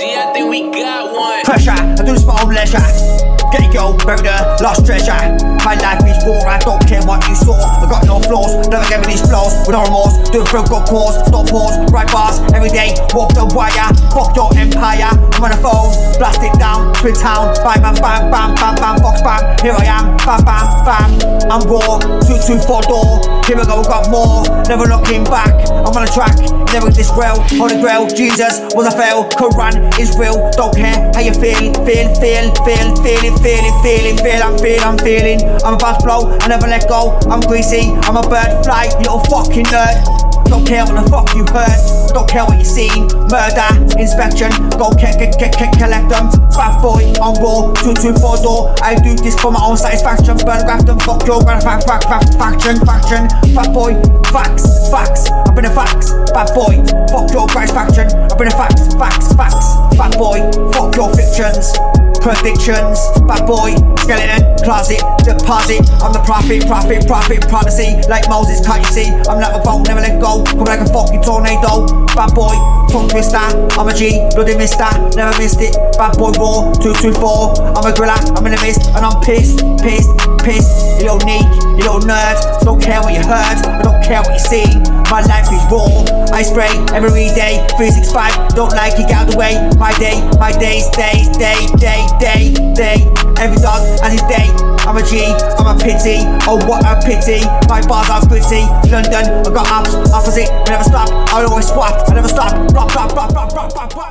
I think we got one. Pressure, I do this for my own leisure. Get it, go, bury lost treasure. My life is war, I don't care what you saw. I got no flaws, never gave me these flaws. With no remorse, do it for a good cause. Stop pause, right bars, every day, walk the wire. Fuck your empire, I'm on the phone, blast it down, twin town. Bang, bam, bam, bam, bam, bam, box bam. Here I am, bam, bam, bam. I'm raw, two, two, four door. Here we go, got more, never looking back. I'm on a track, never this rail, holy grail. Jesus was a fail, Quran is real. Don't care how you feel, feel, feel, feel, feeling, feeling, feeling, feel, I'm feeling, I'm feeling. I'm about to blow, I never let go. I'm greasy, I'm a bird, fly, little fucking nerd. Don't care what the fuck you heard, don't care what you seen. Murder, inspection, go get, get, get, get collect them. Bad boy on raw, two, two, four door. I do this for my own satisfaction. Burn graft them, fuck your grand fact, fact, fact, faction, faction. Bad boy, facts, facts. I've been a facts, bad boy. Fuck your satisfaction. I've been a facts, facts, facts. Bad boy, fuck your fictions predictions. Bad boy, skeleton, closet, deposit. I'm the prophet, prophet, prophet, prophecy. Like Moses, can't you see? I'm a boat, never let go. Come like a fucking tornado. Bad boy, tongue twister. I'm a G, bloody mister, never missed it. Bad boy raw, 224. I'm a gorilla, I'm in the mist, and I'm pissed, pissed, pissed. You little neek, you little nerd. Don't care what you heard, I don't care what you see. My life is raw. I spray every day, 365. Don't like it, get out the way. My day, my days, days, day, day, day, day. Every dog has his day. I'm a G, I'm a pity. Oh, what a pity. My bars are gritty. London, I got ups, opposite. I never stop. I always swap. I never stop. Rock, rock, rock, rock, rock, rock, rock.